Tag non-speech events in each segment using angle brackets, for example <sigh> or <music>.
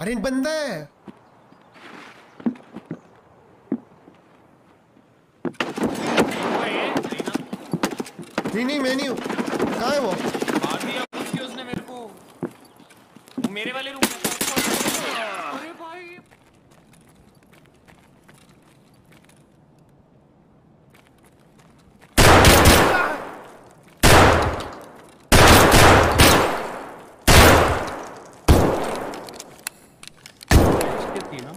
अरे बंदा है। वो नहीं नहीं मैं नहीं हूँ। कहाँ है वो? मार दिया उसकी उसने मेरे को मेरे वाले रूम में थी ना।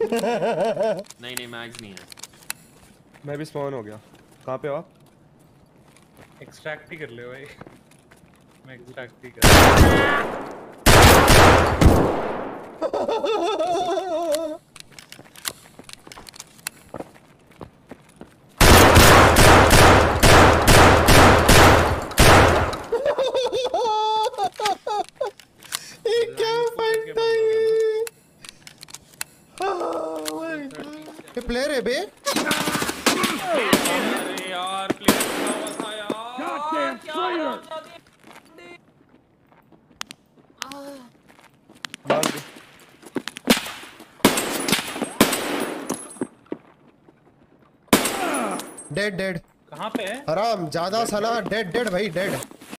<laughs> नहीं नहीं मैक्स नहीं है। मैं भी स्पॉन हो गया। कहाँ पे हो आप? एक्सट्रैक्ट ही कर ले भाई। मैं एक्सट्रैक्ट ही कर <laughs> प्लेयर है बे। यार डेड डेड कहाँ पे है? हराम ज़्यादा सना डेड डेड भाई डेड